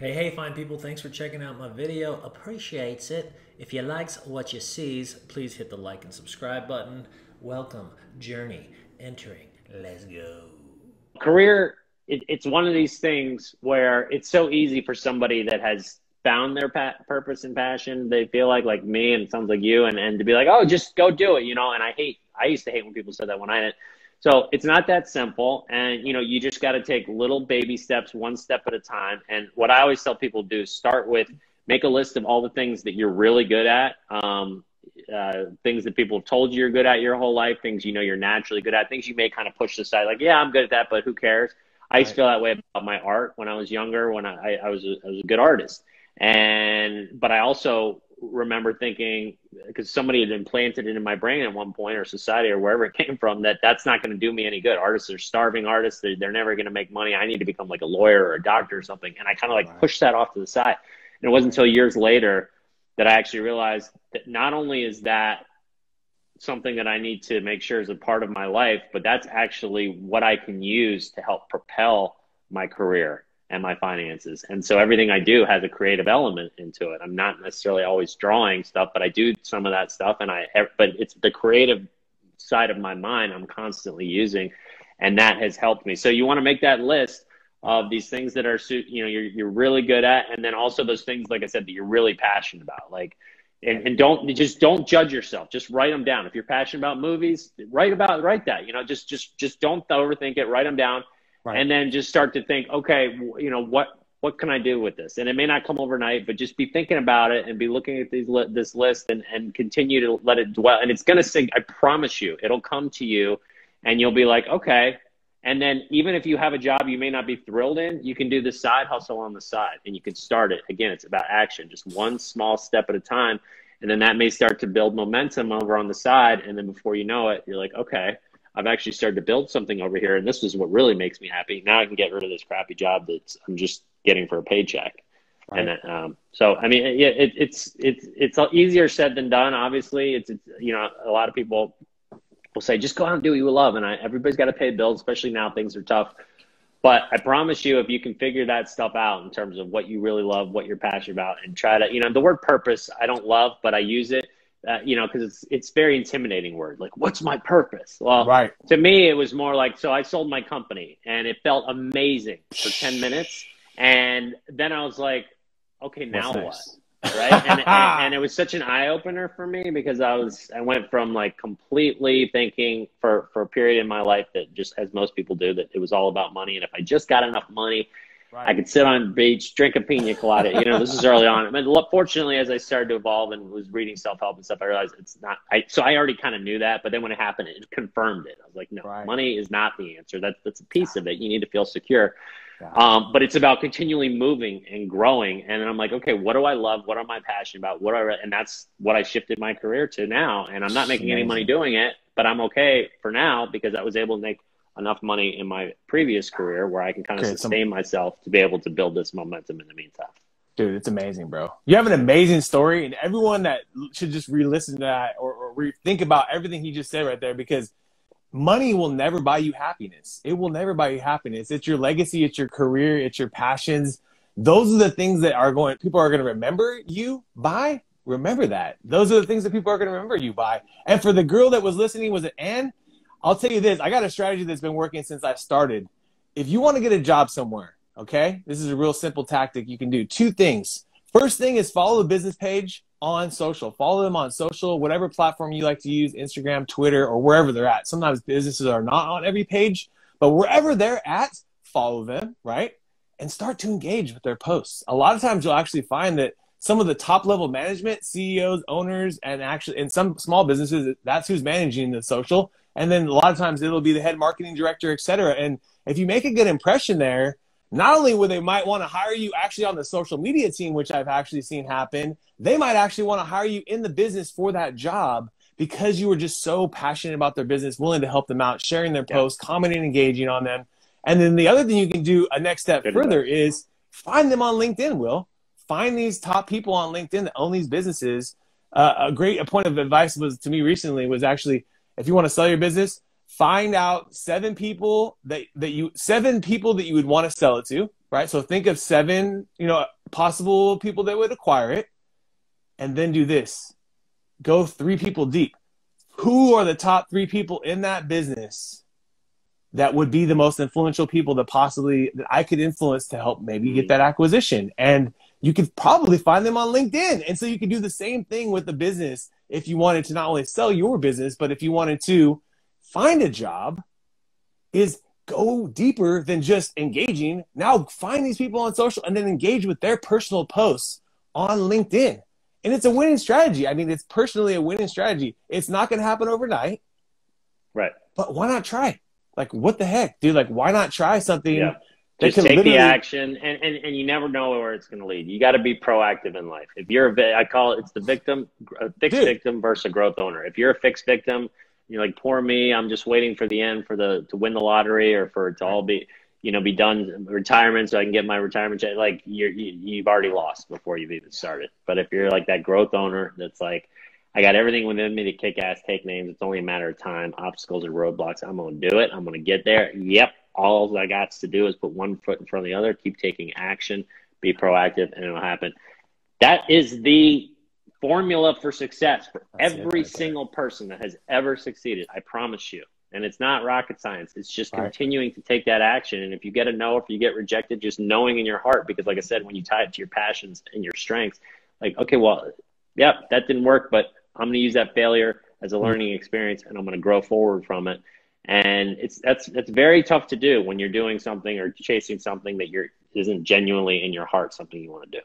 Hey, hey, fine people, thanks for checking out my video. Appreciates it. If you likes what you sees, please hit the like and subscribe button. Welcome, journey, entering. Let's go. Career, it, it's one of these things where it's so easy for somebody that has found their purpose and passion. They feel like, like me, and it sounds like you, and, and to be like, oh, just go do it, you know. And I hate, I used to hate when people said that when I didn't. So it's not that simple. And, you know, you just got to take little baby steps, one step at a time. And what I always tell people to do is start with make a list of all the things that you're really good at. Um, uh, things that people have told you you're good at your whole life, things you know you're naturally good at, things you may kind of push aside, like, yeah, I'm good at that, but who cares? I used to feel that way about my art when I was younger, when I, I, was, a, I was a good artist. And, but I also remember thinking because somebody had implanted it in my brain at one point or society or wherever it came from that that's not going to do me any good. Artists are starving artists. They're, they're never going to make money. I need to become like a lawyer or a doctor or something. And i kind of like right. pushed that off to the side. And it wasn't until years later that i actually realized that not only is that something that i need to make sure is a part of my life but that's actually what i can use to help propel my career and my finances. And so everything I do has a creative element into it. I'm not necessarily always drawing stuff, but I do some of that stuff and I but it's the creative side of my mind I'm constantly using and that has helped me. So you want to make that list of these things that are you know you're you're really good at and then also those things like I said that you're really passionate about. Like and, and don't just don't judge yourself. Just write them down. If you're passionate about movies, write about write that. You know, just just just don't overthink it. Write them down right. and then just start to think, okay, you know, what what can I do with this? And it may not come overnight, but just be thinking about it and be looking at these li- this list and and continue to let it dwell. And it's going to sink. I promise you, it'll come to you, and you'll be like, okay. And then even if you have a job you may not be thrilled in, you can do the side hustle on the side, and you can start it. Again, it's about action, just one small step at a time, and then that may start to build momentum over on the side. And then before you know it, you're like, okay I've actually started to build something over here, and this is what really makes me happy. Now I can get rid of this crappy job that I'm just getting for a paycheck. Right. And um, so, I mean, yeah, it, it's it's it's easier said than done. Obviously, it's, it's you know a lot of people will say just go out and do what you love, and I, everybody's got to pay bills, especially now things are tough. But I promise you, if you can figure that stuff out in terms of what you really love, what you're passionate about, and try to, you know, the word purpose I don't love, but I use it uh, you know, because it's it's very intimidating word. Like, what's my purpose? Well, right. To me, it was more like so. I sold my company, and it felt amazing for ten minutes, and then I was like, okay, now what? right and, and, and, it was such an eye-opener for me because i was i went from like completely thinking for for a period in my life that just as most people do that it was all about money and if i just got enough money Right. I could sit on the beach, drink a pina colada. You know, this is early on. I mean, fortunately, as I started to evolve and was reading self help and stuff, I realized it's not. I so I already kind of knew that, but then when it happened, it confirmed it. I was like, no, right. money is not the answer. That's that's a piece of it. You need to feel secure. Um, but it's about continually moving and growing. And I'm like, okay, what do I love? What am I passionate about? What are and that's what I shifted my career to now. And I'm not making any money doing it, but I'm okay for now because I was able to make enough money in my previous career where I can kind of okay, sustain some... myself to be able to build this momentum in the meantime. Dude, it's amazing, bro. You have an amazing story, and everyone that should just re-listen to that or, or re- think about everything he just said right there because money will never buy you happiness. It will never buy you happiness. It's your legacy, it's your career, it's your passions. Those are the things that are going people are going to remember you by. Remember that. Those are the things that people are going to remember you by. And for the girl that was listening, was it Anne? I'll tell you this I got a strategy that's been working since I started. If you want to get a job somewhere, okay, this is a real simple tactic you can do. Two things. First thing is follow the business page on social. Follow them on social, whatever platform you like to use Instagram, Twitter, or wherever they're at. Sometimes businesses are not on every page, but wherever they're at, follow them, right? And start to engage with their posts. A lot of times you'll actually find that some of the top level management, CEOs, owners, and actually in some small businesses, that's who's managing the social and then a lot of times it'll be the head marketing director, et cetera. And if you make a good impression there, not only would they might want to hire you actually on the social media team, which I've actually seen happen, they might actually want to hire you in the business for that job because you were just so passionate about their business, willing to help them out, sharing their posts, commenting, engaging on them. And then the other thing you can do a next step Good further enough. is find them on LinkedIn, Will. Find these top people on LinkedIn that own these businesses. Uh, a great a point of advice was to me recently was actually if you want to sell your business, find out seven people that, that you seven people that you would want to sell it to. right? So think of seven, you know, possible people that would acquire it, and then do this: go three people deep. Who are the top three people in that business that would be the most influential people that possibly that I could influence to help maybe get mm-hmm. that acquisition? And you could probably find them on LinkedIn. And so you could do the same thing with the business if you wanted to not only sell your business, but if you wanted to find a job, is go deeper than just engaging. Now find these people on social and then engage with their personal posts on LinkedIn. And it's a winning strategy. I mean, it's personally a winning strategy. It's not going to happen overnight. Right. But why not try? Like, what the heck, dude? Like, why not try something? Yeah. Just take literally... the action, and, and, and you never know where it's going to lead. You got to be proactive in life. If you're a, I call it, it's the victim, a fixed dude. victim versus a growth owner. If you're a fixed victim, you're like, poor me. I'm just waiting for the end for the to win the lottery or for it to all be, you know, be done retirement so I can get my retirement check. Like you're, you, you've already lost before you've even started. But if you're like that growth owner that's like, I got everything within me to kick ass, take names. It's only a matter of time. Obstacles and roadblocks. I'm going to do it. I'm going to get there. Yep. All I got to do is put one foot in front of the other, keep taking action, be proactive, and it'll happen. That is the formula for success for That's every right single person that has ever succeeded. I promise you. And it's not rocket science. It's just continuing to take that action. And if you get a no, if you get rejected, just knowing in your heart, because like I said, when you tie it to your passions and your strengths, like, okay, well, yep, that didn't work, but I'm going to use that failure as a mm-hmm. learning experience and I'm going to grow forward from it. And it's that's that's very tough to do when you're doing something or chasing something that you're isn't genuinely in your heart something you want to do.